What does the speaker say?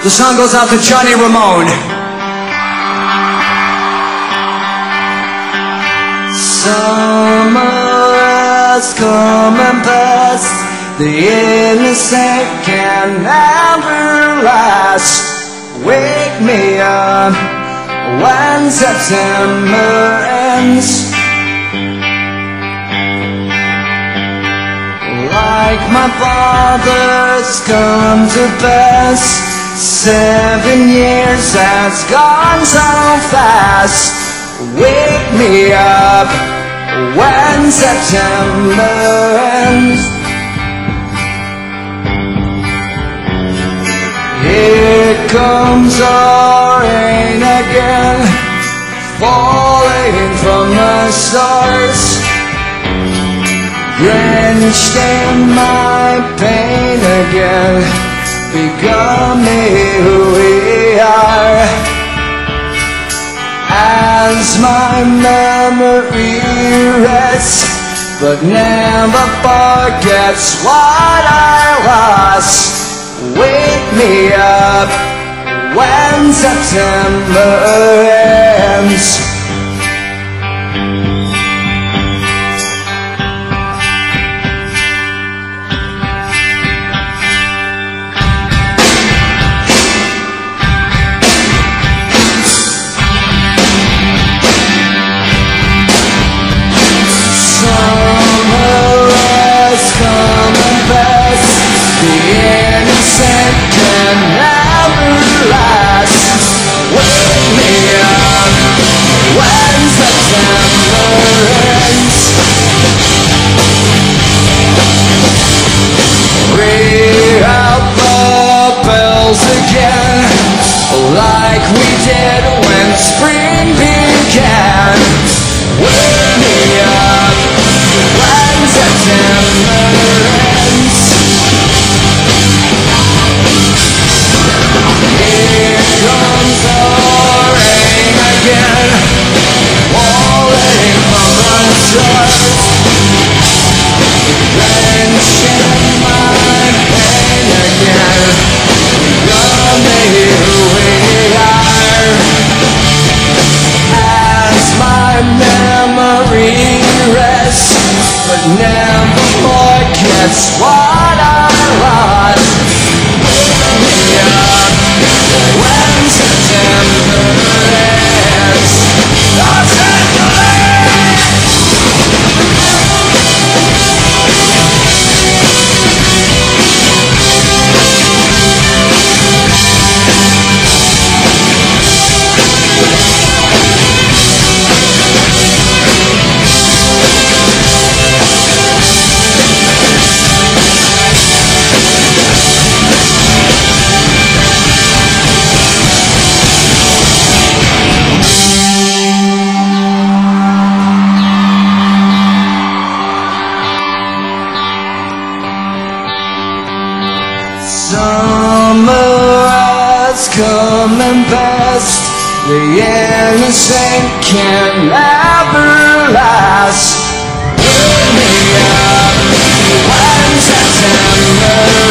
The song goes out to Johnny Ramone. Summer has come and passed. The innocent can never last. Wake me up when September ends. Like my father's come to pass. Seven years has gone so fast. Wake me up when September ends. Here comes the rain again, falling from the stars. Drenched in my pain again, becoming who we are. As my memory rests, but never forgets what I lost. Wake me up when September ends. We did but never forgets what I Summer has come and passed. The innocent can never last. Wake me up when September.